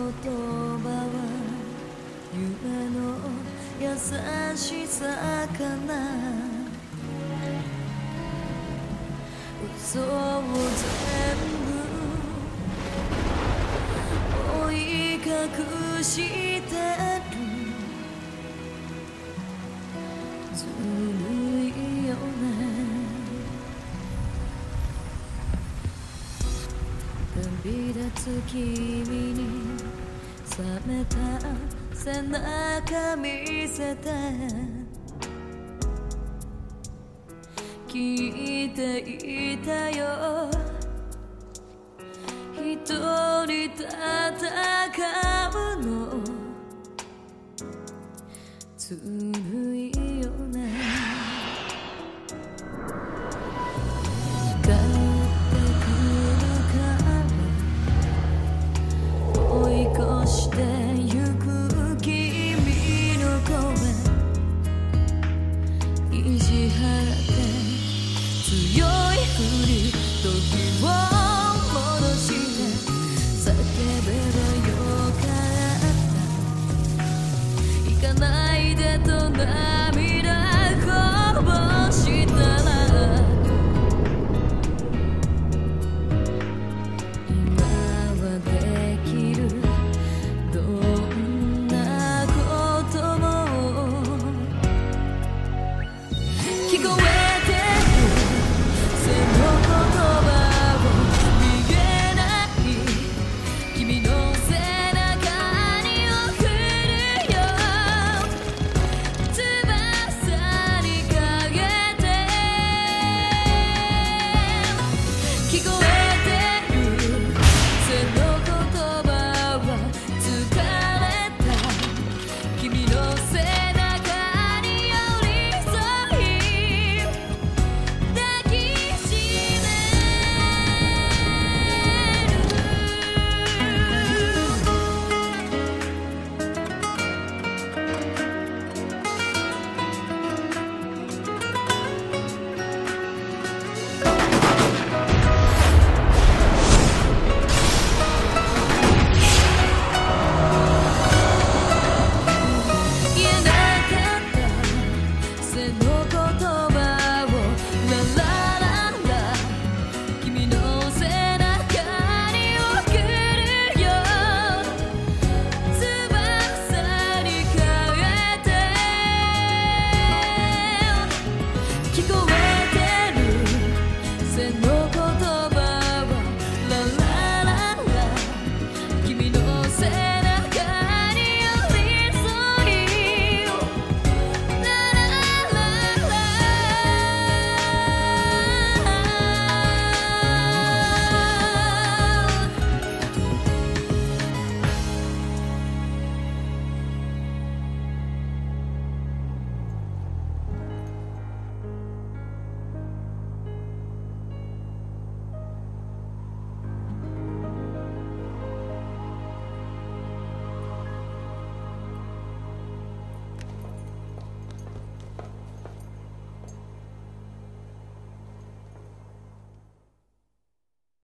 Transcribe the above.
葉は夢の優しさかな。嘘を全部追い隠し旅立つ君に冷めた背中見せて。聞いていたよ。一人戦うの。ずる